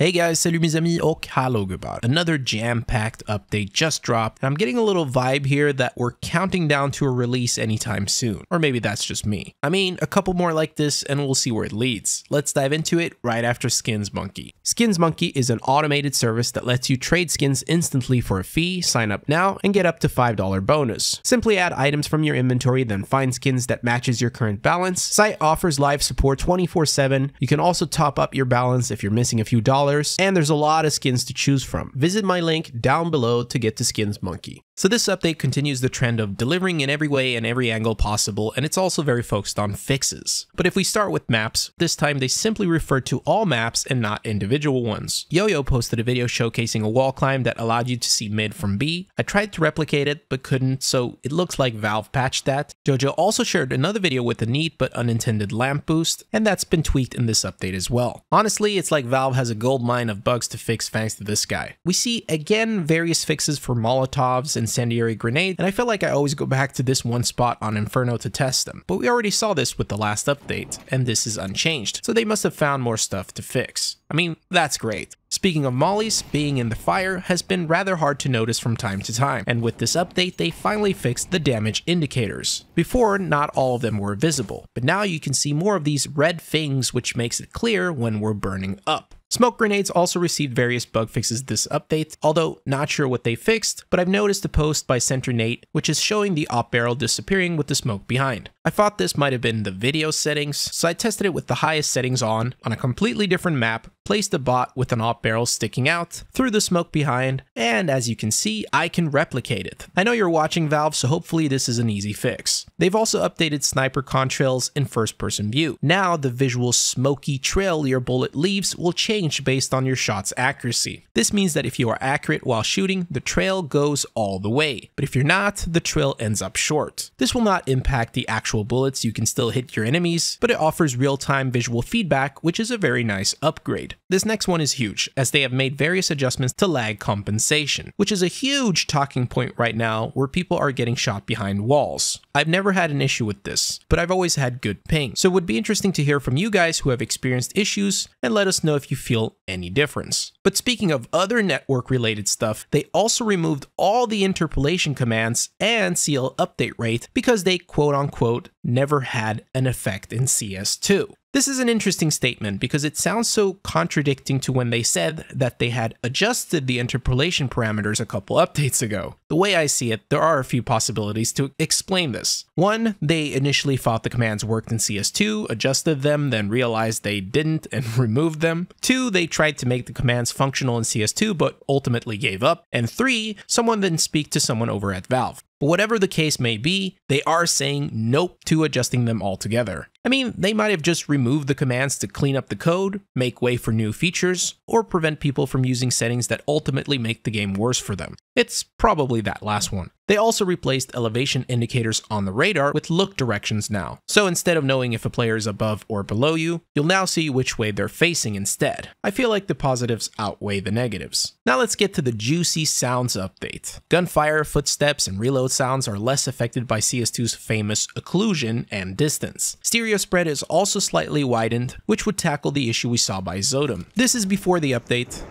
Hey guys, salut mes amis och hallå gubbar. Another jam-packed update just dropped, and I'm getting a little vibe here that we're counting down to a release anytime soon. Or maybe that's just me. I mean, a couple more like this and we'll see where it leads. Let's dive into it right after SkinsMonkey. Skins Monkey is an automated service that lets you trade skins instantly for a fee, sign up now, and get up to $5 bonus. Simply add items from your inventory, then find skins that matches your current balance. Site offers live support 24-7. You can also top up your balance if you're missing a few dollars and there's a lot of skins to choose from. Visit my link down below to get to SkinsMonkey. So this update continues the trend of delivering in every way and every angle possible, and it's also very focused on fixes. But if we start with maps, this time they simply refer to all maps and not individual ones. Yo-Yo posted a video showcasing a wall climb that allowed you to see mid from B. I tried to replicate it, but couldn't, so it looks like Valve patched that. Jojo also shared another video with a neat but unintended lamp boost, and that's been tweaked in this update as well. Honestly, it's like Valve has a gold mine of bugs to fix thanks to this guy. We see again various fixes for Molotovs and incendiary grenade, and I feel like I always go back to this one spot on Inferno to test them. But we already saw this with the last update, and this is unchanged, so they must have found more stuff to fix. I mean, that's great. Speaking of mollies, being in the fire has been rather hard to notice from time to time, and with this update they finally fixed the damage indicators. Before, not all of them were visible, but now you can see more of these red things which makes it clear when we're burning up. Smoke grenades also received various bug fixes this update, although not sure what they fixed, but I've noticed a post by Center Nate which is showing the AWP barrel disappearing with the smoke behind. I thought this might have been the video settings, so I tested it with the highest settings on, on a completely different map, placed the bot with an AWP barrel sticking out, through the smoke behind, and as you can see, I can replicate it. I know you're watching Valve, so hopefully this is an easy fix. They've also updated sniper contrails in first person view. Now the visual smoky trail your bullet leaves will change change based on your shot's accuracy. This means that if you are accurate while shooting, the trail goes all the way, but if you're not, the trail ends up short. This will not impact the actual bullets, you can still hit your enemies, but it offers real-time visual feedback, which is a very nice upgrade. This next one is huge, as they have made various adjustments to lag compensation, which is a huge talking point right now where people are getting shot behind walls. I've never had an issue with this, but I've always had good ping, so it would be interesting to hear from you guys who have experienced issues and let us know if you feel any difference. But speaking of other network related stuff, they also removed all the interpolation commands and CL update rate because they quote unquote never had an effect in CS2. This is an interesting statement because it sounds so contradicting to when they said that they had adjusted the interpolation parameters a couple updates ago. The way I see it, there are a few possibilities to explain this. One, they initially thought the commands worked in CS2, adjusted them, then realized they didn't and removed them. Two, they tried to make the commands functional in CS2 but ultimately gave up. And three, someone then speak to someone over at Valve. But whatever the case may be, they are saying nope to adjusting them altogether. I mean, they might have just removed the commands to clean up the code, make way for new features, or prevent people from using settings that ultimately make the game worse for them. It's probably that last one. They also replaced elevation indicators on the radar with look directions now. So instead of knowing if a player is above or below you, you'll now see which way they're facing instead. I feel like the positives outweigh the negatives. Now let's get to the juicy sounds update. Gunfire, footsteps, and reload sounds are less affected by CS2's famous occlusion and distance. Stereo spread is also slightly widened, which would tackle the issue we saw by Zodom. This is before the update,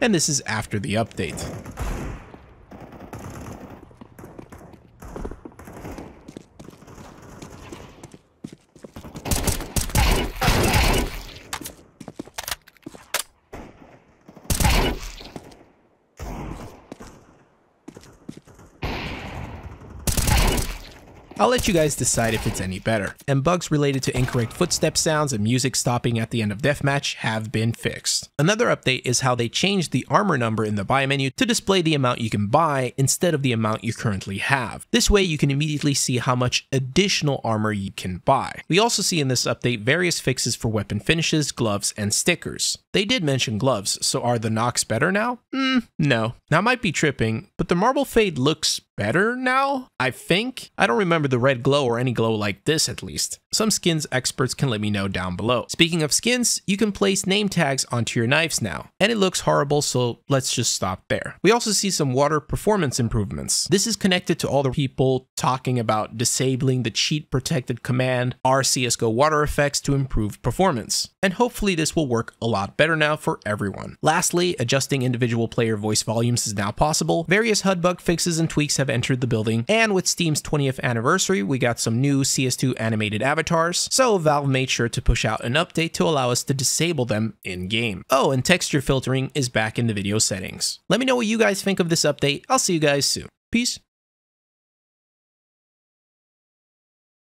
and this is after the update. I'll let you guys decide if it's any better. And bugs related to incorrect footstep sounds and music stopping at the end of deathmatch have been fixed. Another update is how they changed the armor number in the buy menu to display the amount you can buy instead of the amount you currently have. This way you can immediately see how much additional armor you can buy. We also see in this update various fixes for weapon finishes, gloves, and stickers. They did mention gloves, so are the knocks better now? Hmm, no. Now I might be tripping, but the Marble Fade looks better now, I think. I don't remember the red glow or any glow like this at least. Some skins experts can let me know down below. Speaking of skins, you can place name tags onto your knives now, and it looks horrible, so let's just stop there. We also see some water performance improvements. This is connected to all the people talking about disabling the cheat protected command R CSGO water effects to improve performance. And hopefully this will work a lot better now for everyone. Lastly, adjusting individual player voice volumes is now possible. Various HUD bug fixes and tweaks have entered the building, and with Steam's 20th anniversary, we got some new CS2 animated avatars, so Valve made sure to push out an update to allow us to disable them in-game. Oh, and texture filtering is back in the video settings. Let me know what you guys think of this update. I'll see you guys soon. Peace.